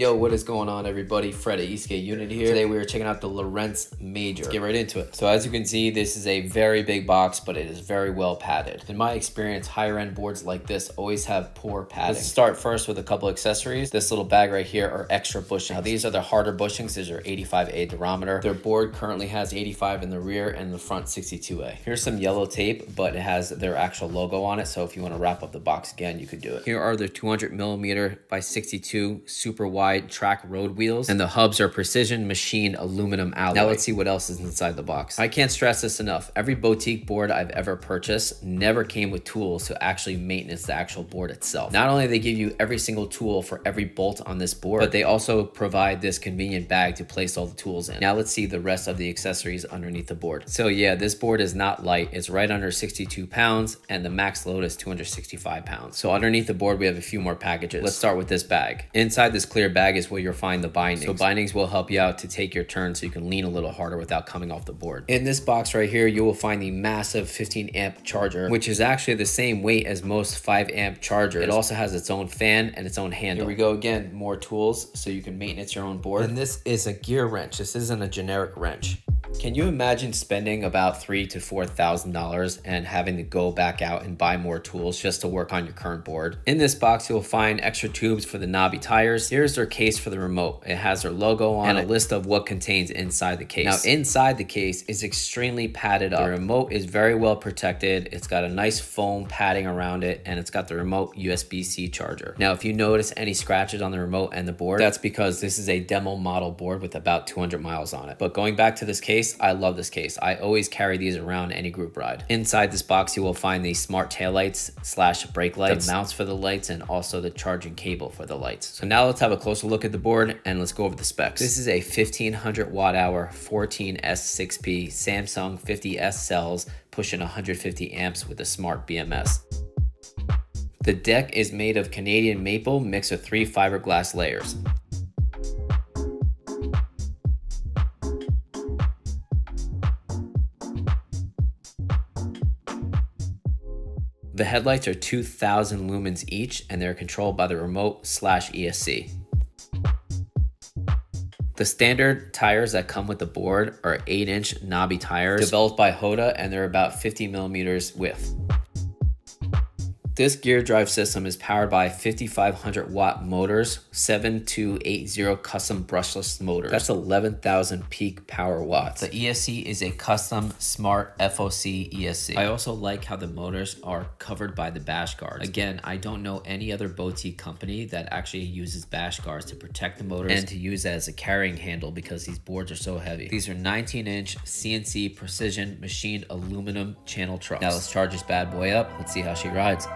Yo, what is going on everybody? Fred at Esk8 Unity here. Today we are checking out the Lorentz Major. Let's get right into it. So as you can see, this is a very big box, but it is very well padded. In my experience, higher end boards like this always have poor padding. Let's start first with a couple accessories. This little bag right here are extra bushings. Now these are the harder bushings. These are 85A durometer. Their board currently has 85 in the rear and the front 62A. Here's some yellow tape, but it has their actual logo on it. So if you want to wrap up the box again, you could do it. Here are the 200 millimeter by 62 super wide wide track road wheels, and the hubs are precision machined aluminum alloy. Now let's see what else is inside the box. I can't stress this enough. Every boutique board I've ever purchased never came with tools to actually maintenance the actual board itself. Not only they give you every single tool for every bolt on this board, but they also provide this convenient bag to place all the tools in. Now let's see the rest of the accessories underneath the board. So yeah, this board is not light. It's right under 62 pounds and the max load is 265 pounds. So underneath the board, we have a few more packages. Let's start with this bag. Inside this clear bag, bag is where you'll find the bindings. So bindings will help you out to take your turn so you can lean a little harder without coming off the board. In this box right here, you will find the massive 15 amp charger, which is actually the same weight as most 5 amp chargers. It also has its own fan and its own handle. Here we go again, more tools so you can maintenance your own board. And this is a gear wrench. This isn't a generic wrench. Can you imagine spending about three to four thousand dollars and having to go back out and buy more tools just to work on your current board? In this box, you'll find extra tubes for the knobby tires. Here's their case for the remote. It has their logo on and a list of what contains inside the case. Now, inside the case is extremely padded up. The remote is very well protected. It's got a nice foam padding around it, and it's got the remote USB-C charger. Now, if you notice any scratches on the remote and the board, that's because this is a demo model board with about 200 miles on it. But going back to this case, case, I love this case. I always carry these around any group ride. Inside this box, you will find the smart taillights slash brake lights, the mounts for the lights, and also the charging cable for the lights. So now let's have a closer look at the board and let's go over the specs. This is a 1500 watt hour 14S6P Samsung 50S cells pushing 150 amps with a smart BMS. The deck is made of Canadian maple mixed with three fiberglass layers. The headlights are 2000 lumens each and they're controlled by the remote slash ESC. The standard tires that come with the board are 8 inch knobby tires developed by Hoda and they're about 50 millimeters width. This gear drive system is powered by 5500 watt motors, 7280 custom brushless motors. That's 11,000 peak power watts. The ESC is a custom smart FOC ESC. I also like how the motors are covered by the bash guards. Again, I don't know any other boutique company that actually uses bash guards to protect the motors and to use as a carrying handle because these boards are so heavy. These are 19 inch CNC precision machined aluminum channel trucks. Now let's charge this bad boy up. Let's see how she rides.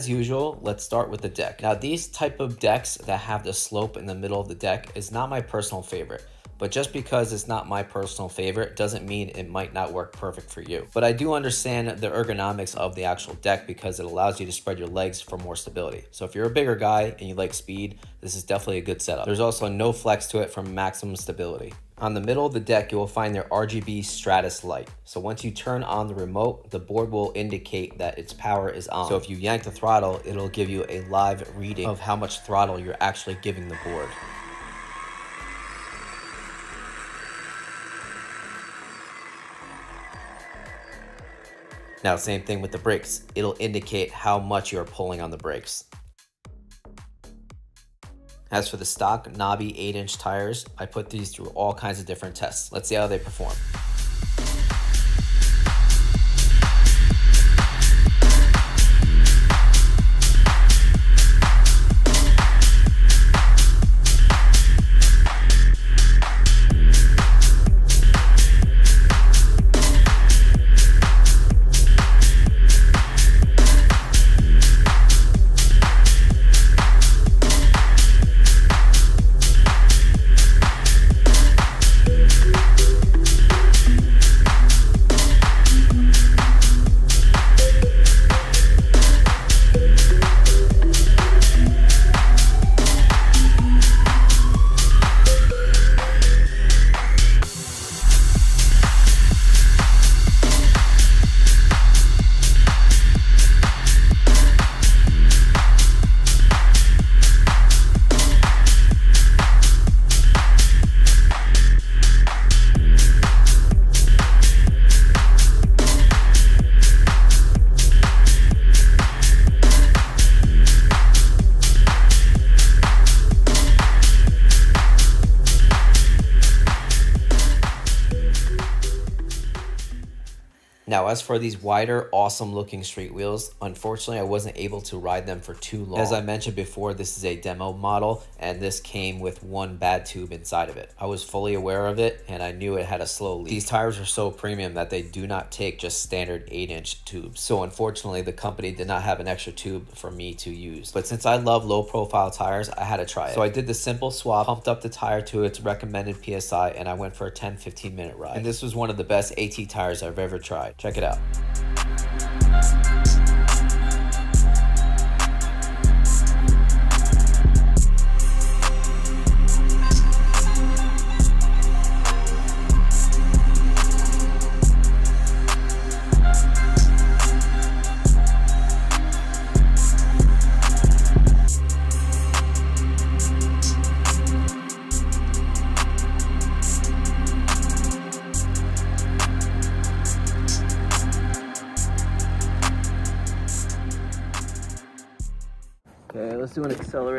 As usual, let's start with the deck. Now these type of decks that have the slope in the middle of the deck is not my personal favorite. But just because it's not my personal favorite doesn't mean it might not work perfect for you. But I do understand the ergonomics of the actual deck because it allows you to spread your legs for more stability. So if you're a bigger guy and you like speed, this is definitely a good setup. There's also no flex to it for maximum stability. On the middle of the deck, you will find their RGB Stratus light. So once you turn on the remote, the board will indicate that its power is on. So if you yank the throttle, it'll give you a live reading of how much throttle you're actually giving the board. Now, same thing with the brakes. It'll indicate how much you're pulling on the brakes. As for the stock knobby 8 inch tires, I put these through all kinds of different tests. Let's see how they perform. Now, as for these wider, awesome looking street wheels, unfortunately, I wasn't able to ride them for too long. As I mentioned before, this is a demo model, and this came with one bad tube inside of it. I was fully aware of it, and I knew it had a slow leak. These tires are so premium that they do not take just standard 8 inch tubes. So, unfortunately, the company did not have an extra tube for me to use. But since I love low profile tires, I had to try it. So, I did the simple swap, pumped up the tire to its recommended PSI, and I went for a 10 15 minute ride. And this was one of the best AT tires I've ever tried. Check it out.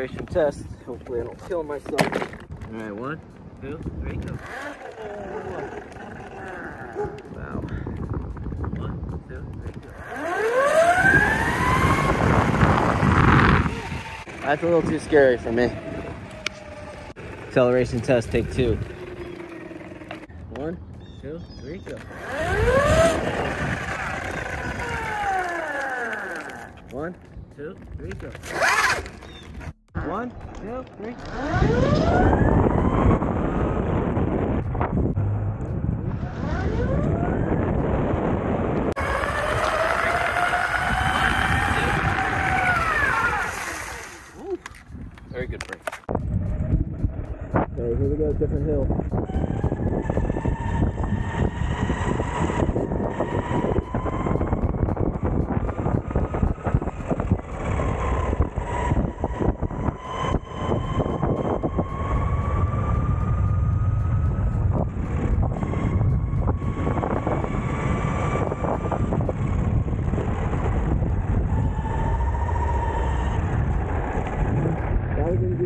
Acceleration test. Hopefully I don't kill myself. All right, one, two, three, go. Wow. One, two, three, go. That's a little too scary for me. Acceleration test, take two. One, two, three, go. One, two, three, go. One, two, three. Woo. Very good brake. Okay, here we go, different hill.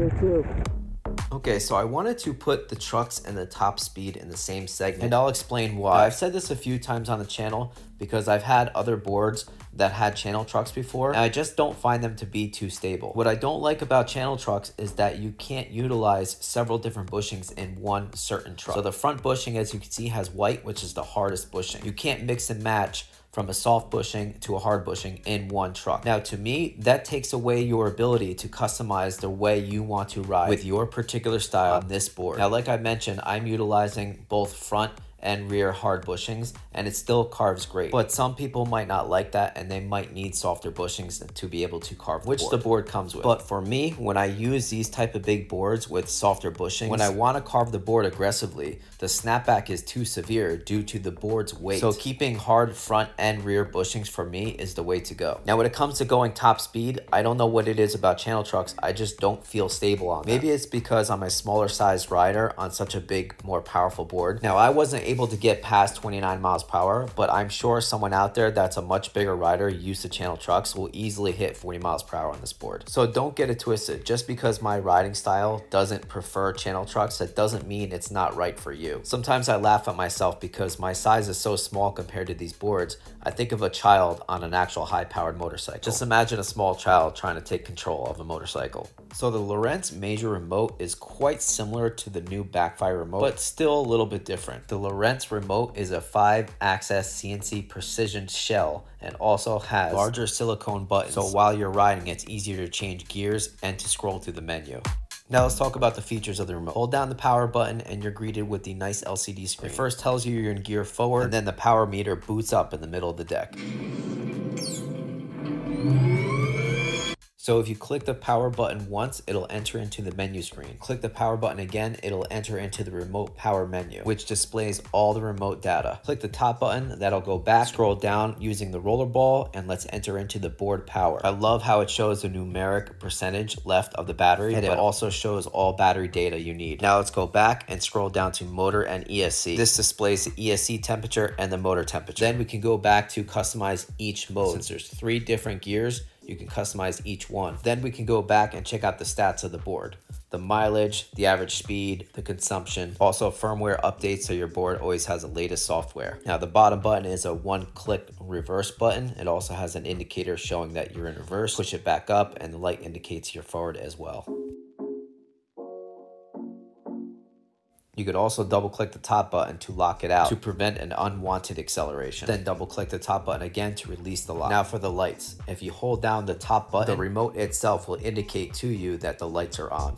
That was in gear two. Okay, so I wanted to put the trucks and the top speed in the same segment, and I'll explain why. I've said this a few times on the channel because I've had other boards that had channel trucks before, and I just don't find them to be too stable. What I don't like about channel trucks is that you can't utilize several different bushings in one certain truck. So the front bushing, as you can see, has white, which is the hardest bushing. You can't mix and match from a soft bushing to a hard bushing in one truck. Now, to me, that takes away your ability to customize the way you want to ride with your particular style on this board. Now, like I mentioned, I'm utilizing both front and rear hard bushings and it still carves great. But some people might not like that and they might need softer bushings to be able to carve which the board. comes with. But for me when i use these type of big boards with softer bushings when i want to carve the board aggressively the snapback is too severe due to the board's weight. So keeping hard front and rear bushings for me is the way to go. Now when it comes to going top speed i don't know what it is about channel trucks. I just don't feel stable on maybe it's because i'm a smaller sized rider on such a big more powerful board. Now i wasn't able able to get past 29 miles per hour, but I'm sure someone out there that's a much bigger rider used to channel trucks will easily hit 40 miles per hour on this board. So don't get it twisted. Just because my riding style doesn't prefer channel trucks, that doesn't mean it's not right for you. Sometimes I laugh at myself because my size is so small compared to these boards. I think of a child on an actual high powered motorcycle. Just imagine a small child trying to take control of a motorcycle. So the Lorentz Major remote is quite similar to the new Backfire remote, but still a little bit different. The Lorentz remote is a 5-axis CNC precision shell and also has larger silicone buttons. So while you're riding, it's easier to change gears and to scroll through the menu. Now let's talk about the features of the remote. Hold down the power button and you're greeted with the nice LCD screen. It first tells you you're in gear forward and then the power meter boots up in the middle of the deck. So if you click the power button once, it'll enter into the menu screen. Click the power button again, it'll enter into the remote power menu, which displays all the remote data. Click the top button, that'll go back, scroll down using the rollerball, and let's enter into the board power. I love how it shows the numeric percentage left of the battery, and it also shows all battery data you need. Now let's go back and scroll down to motor and ESC. This displays the ESC temperature and the motor temperature. Then we can go back to customize each mode. Since there's three different gears, you can customize each one. Then we can go back and check out the stats of the board. The mileage, the average speed, the consumption, also firmware updates so your board always has the latest software. Now the bottom button is a one click reverse button. It also has an indicator showing that you're in reverse. Push it back up and the light indicates you're forward as well. You could also double click the top button to lock it out to prevent an unwanted acceleration. Then double click the top button again to release the lock. Now for the lights. If you hold down the top button, the remote itself will indicate to you that the lights are on.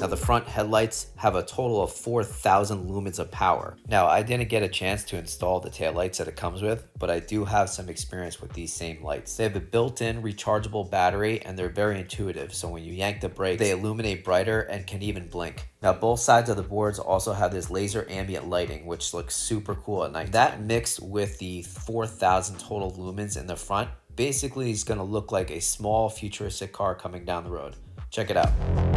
Now the front headlights have a total of 4,000 lumens of power. Now I didn't get a chance to install the taillights that it comes with, but I do have some experience with these same lights. They have a built-in rechargeable battery and they're very intuitive, so when you yank the brake, they illuminate brighter and can even blink. Now both sides of the boards also have this laser ambient lighting, which looks super cool at night. That mixed with the 4,000 total lumens in the front basically is going to look like a small futuristic car coming down the road. Check it out.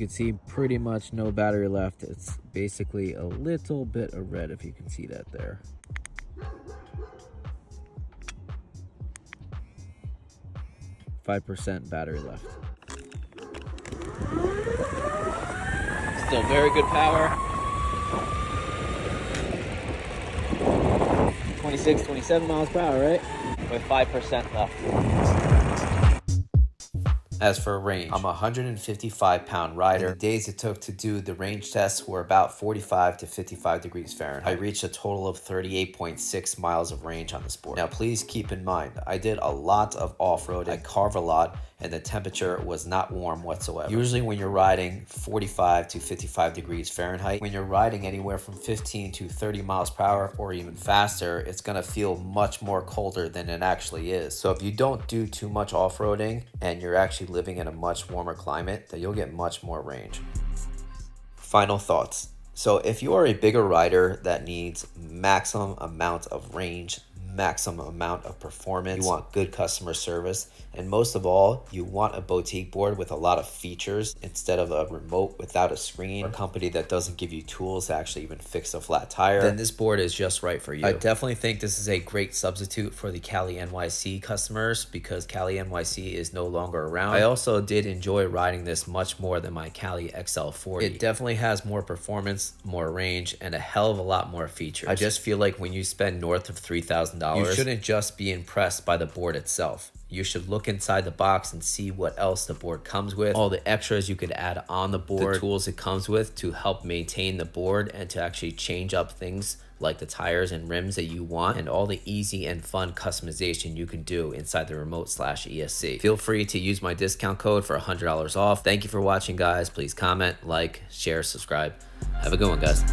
Can see, pretty much no battery left. It's basically a little bit of red if you can see that there. Five percent battery left. Still very good power. 26, 27 miles per hour, right? With 5% left. As for range, I'm a 155 pound rider. And the days it took to do the range tests were about 45 to 55 degrees Fahrenheit. I reached a total of 38.6 miles of range on this board. Now please keep in mind, I did a lot of off-road. I carve a lot and the temperature was not warm whatsoever. Usually when you're riding 45 to 55 degrees Fahrenheit, when you're riding anywhere from 15 to 30 miles per hour or even faster, it's gonna feel much more colder than it actually is. So if you don't do too much off-roading and you're actually living in a much warmer climate, that you'll get much more range. Final thoughts. So if you are a bigger rider that needs maximum amount of range maximum amount of performance. You want good customer service. And most of all, you want a boutique board with a lot of features instead of a remote without a screen, a company that doesn't give you tools to actually even fix a flat tire, then this board is just right for you. I definitely think this is a great substitute for the Kaly NYC customers because Kaly NYC is no longer around. I also did enjoy riding this much more than my Kaly XL40. It definitely has more performance, more range, and a hell of a lot more features. I just feel like when you spend north of $3,000, you shouldn't just be impressed by the board itself you should look inside the box and see what else the board comes with, all the extras you could add on the board, the tools it comes with to help maintain the board and to actually change up things like the tires and rims that you want and all the easy and fun customization you can do inside the remote slash ESC. Feel free to use my discount code for $100 off. Thank you for watching guys. Please comment, like, share, subscribe. Have a good one guys.